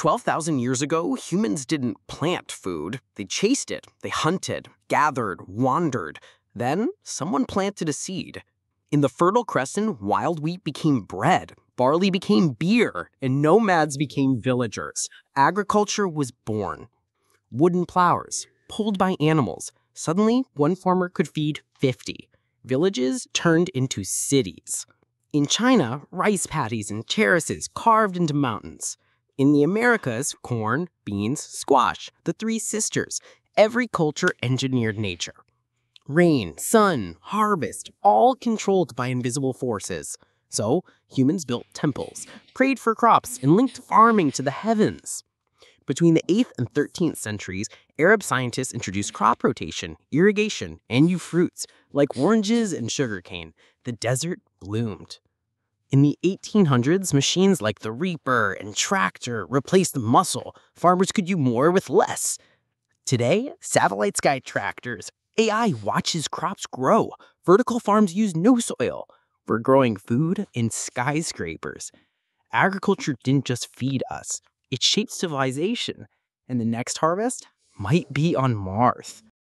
12,000 years ago, humans didn't plant food. They chased it. They hunted, gathered, wandered. Then, someone planted a seed. In the Fertile Crescent, wild wheat became bread, barley became beer, and nomads became villagers. Agriculture was born. Wooden plows, pulled by animals. Suddenly, one farmer could feed 50. Villages turned into cities. In China, rice paddies and terraces carved into mountains. In the Americas, corn, beans, squash, the three sisters. Every culture engineered nature. Rain, sun, harvest, all controlled by invisible forces. So, humans built temples, prayed for crops, and linked farming to the heavens. Between the 8th and 13th centuries, Arab scientists introduced crop rotation, irrigation, and new fruits like oranges and sugarcane. The desert bloomed. In the 1800s, machines like the reaper and tractor replaced muscle. Farmers could do more with less. Today, satellite sky tractors, AI watches crops grow. Vertical farms use no soil. We're growing food in skyscrapers. Agriculture didn't just feed us, it shaped civilization. And the next harvest might be on Mars.